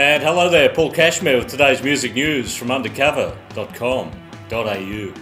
And hello there, Paul Cashmere with today's music news from undercover.com.au.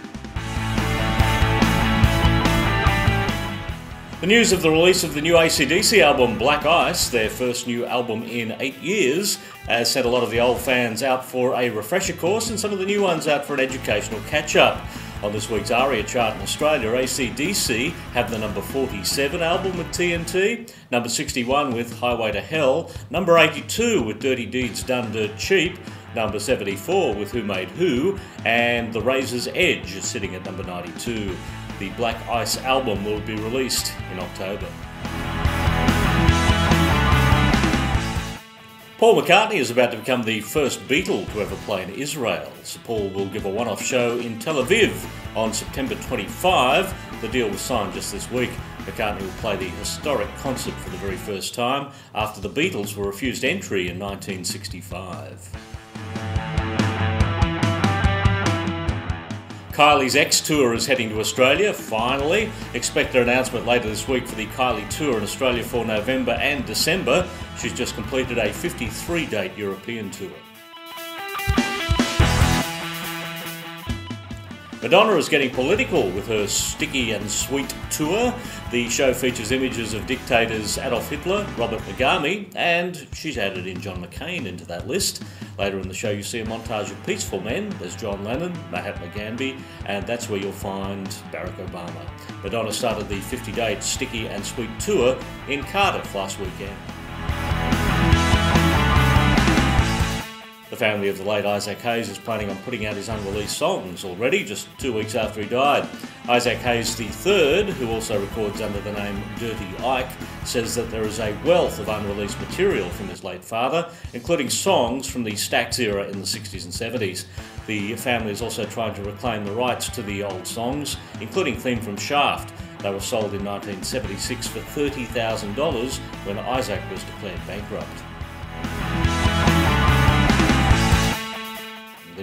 The news of the release of the new ACDC album Black Ice, their first new album in eight years, has sent a lot of the old fans out for a refresher course and some of the new ones out for an educational catch up. On this week's ARIA chart in Australia, ACDC have the number 47 album with TNT, number 61 with Highway to Hell, number 82 with Dirty Deeds Done Dirt Cheap, number 74 with Who Made Who, and The Razor's Edge is sitting at number 92. The Black Ice album will be released in October. Paul McCartney is about to become the first Beatle to ever play in Israel. So Paul will give a one off show in Tel Aviv on September 25. The deal was signed just this week. McCartney will play the historic concert for the very first time after the Beatles were refused entry in 1965. Kylie's X Tour is heading to Australia, finally. Expect an announcement later this week for the Kylie Tour in Australia for November and December. She's just completed a 53 date European tour. Madonna is getting political with her Sticky and Sweet tour. The show features images of dictators Adolf Hitler, Robert Mugabe, and she's added in John McCain into that list. Later in the show, you see a montage of peaceful men. There's John Lennon, Mahatma Gandhi, and that's where you'll find Barack Obama. Madonna started the 50 date Sticky and Sweet tour in Cardiff last weekend. Family of the late Isaac Hayes is planning on putting out his unreleased songs already, just two weeks after he died. Isaac Hayes III, who also records under the name Dirty Ike, says that there is a wealth of unreleased material from his late father, including songs from the Stax era in the 60s and 70s. The family is also trying to reclaim the rights to the old songs, including theme from Shaft. They were sold in 1976 for $30,000 when Isaac was declared bankrupt.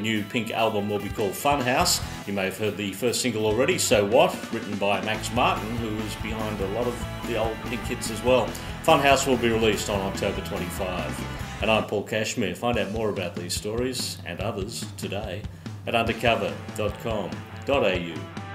New Pink album will be called Funhouse. You may have heard the first single already, So What, written by Max Martin, who is behind a lot of the old Pink hits as well. Funhouse will be released on October 25. And I'm Paul Cashmere. Find out more about these stories and others today at undercover.com.au.